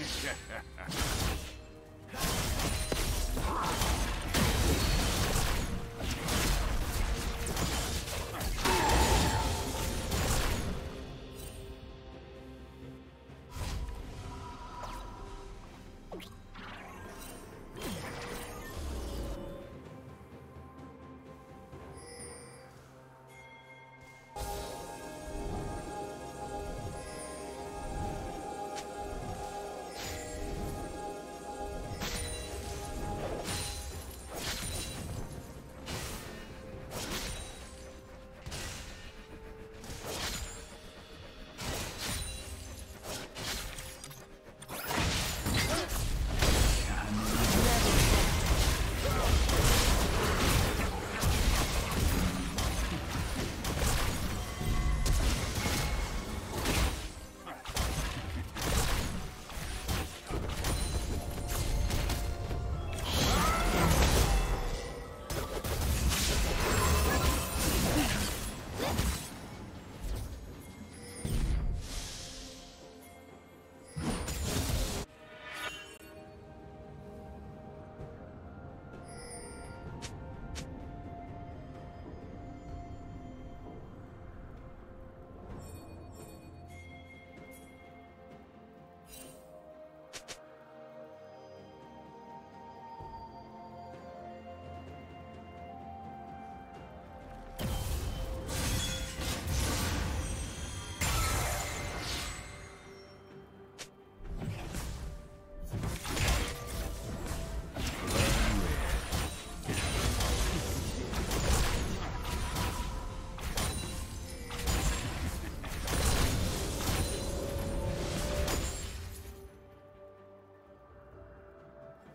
Ha, ha, ha.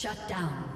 Shut down.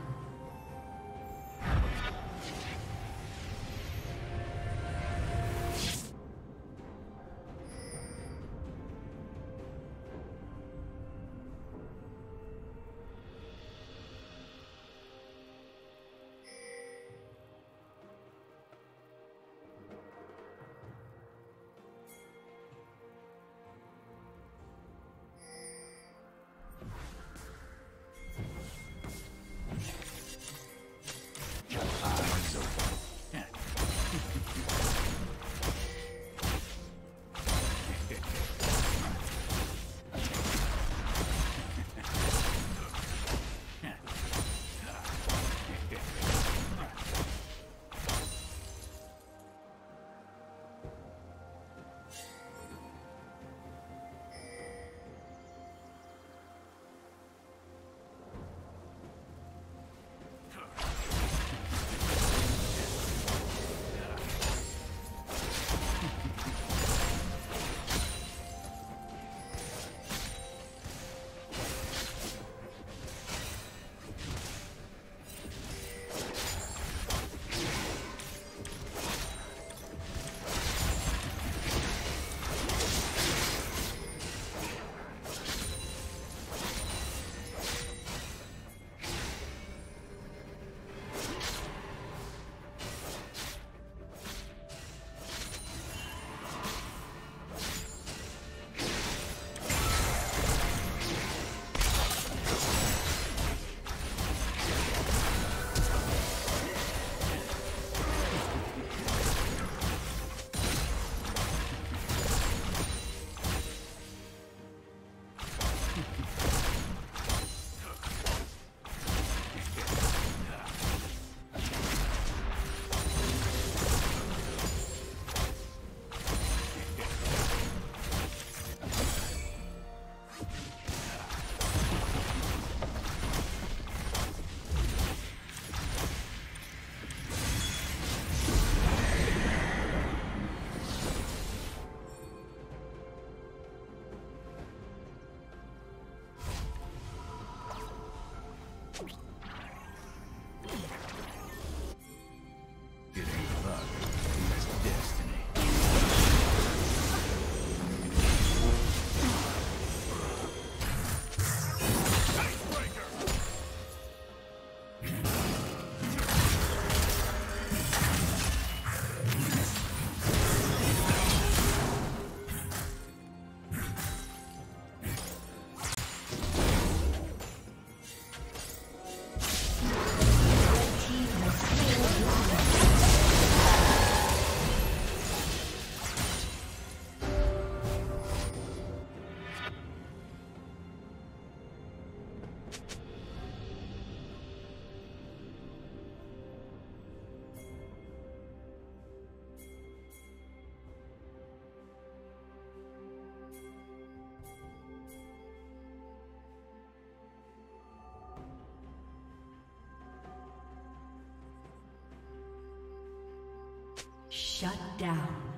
Shut down.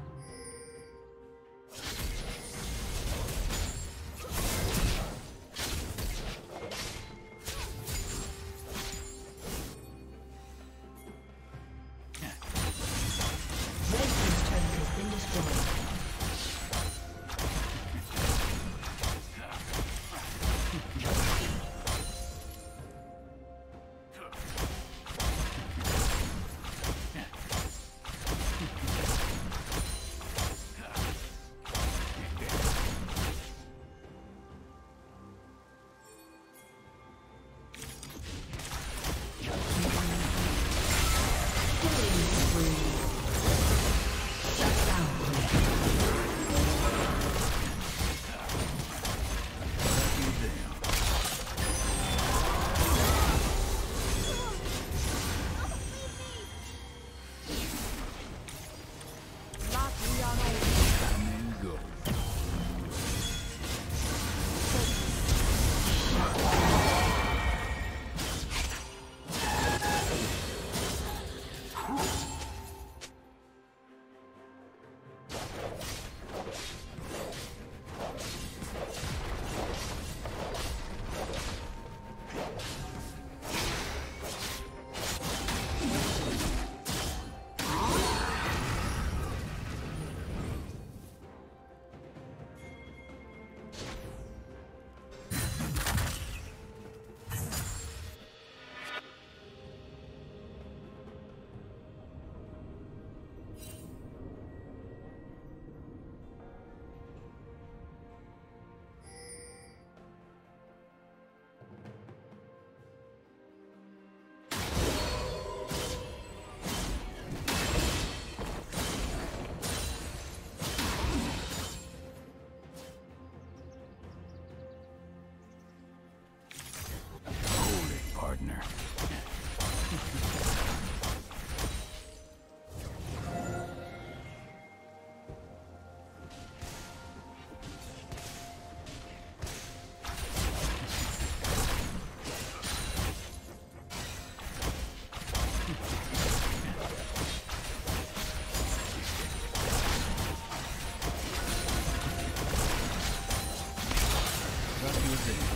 Thank you.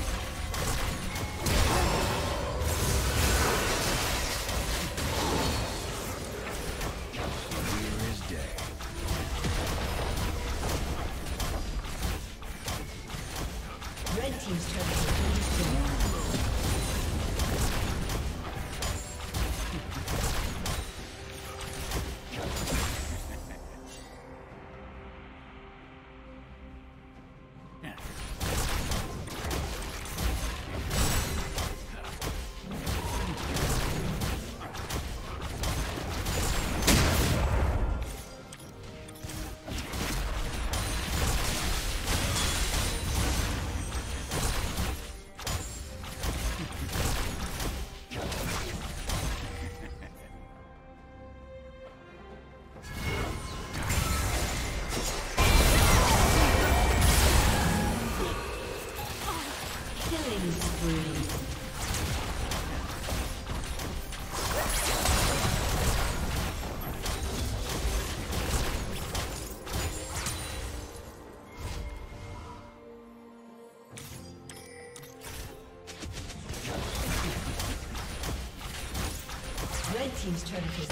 Turret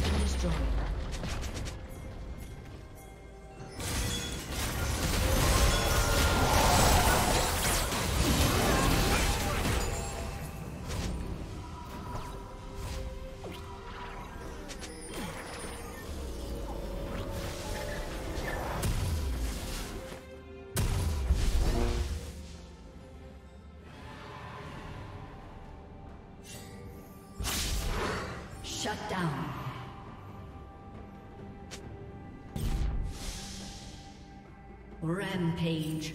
Rampage.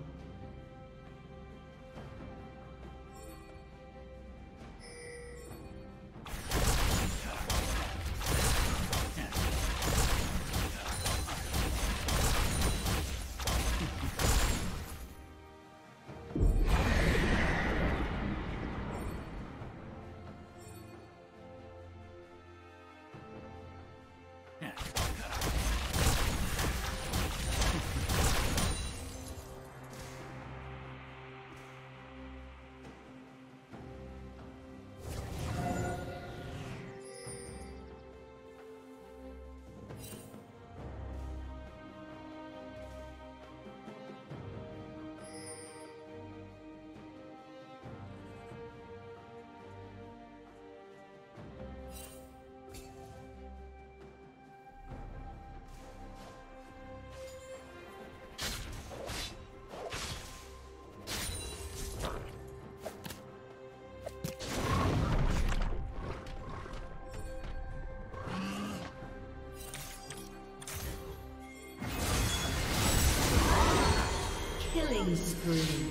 Spree.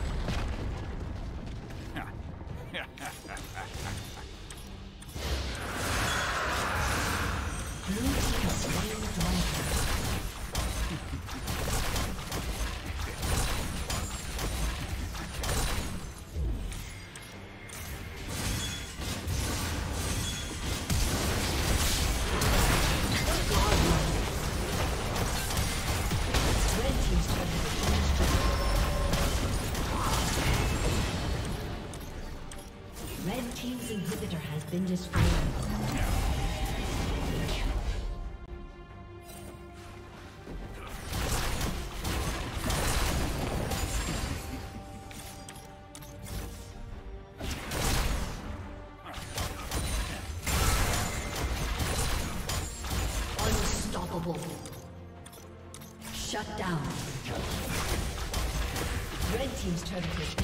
Shut down. Red Team's turret has